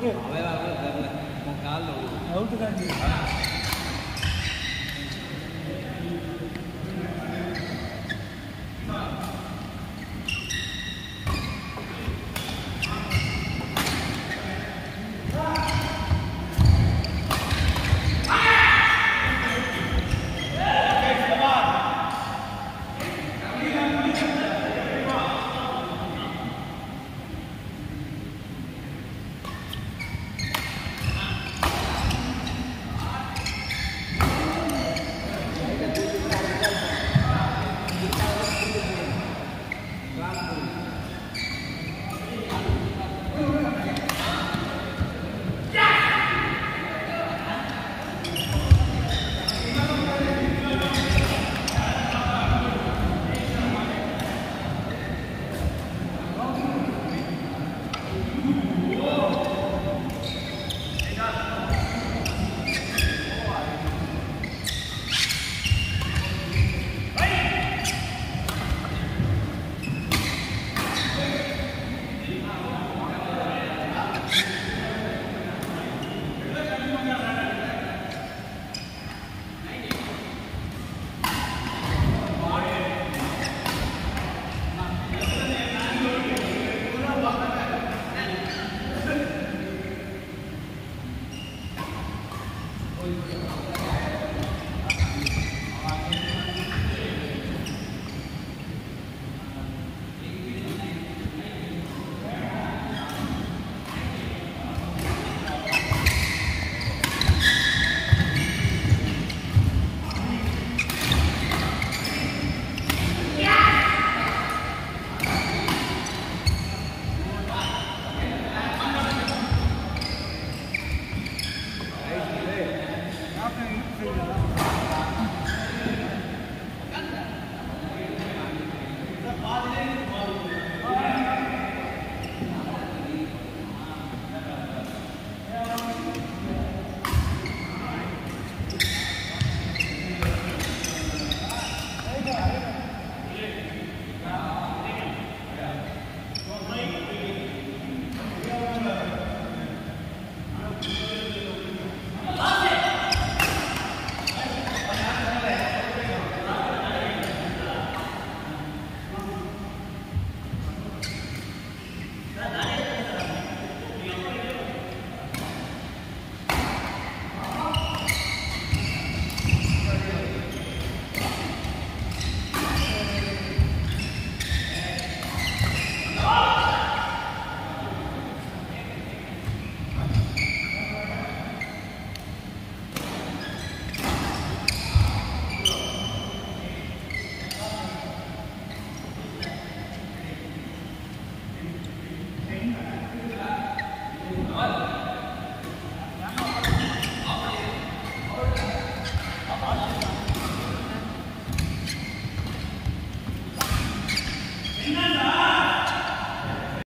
okay ಅವೇ ಕಾಲು out ಕಾಣ್ತೀವಿ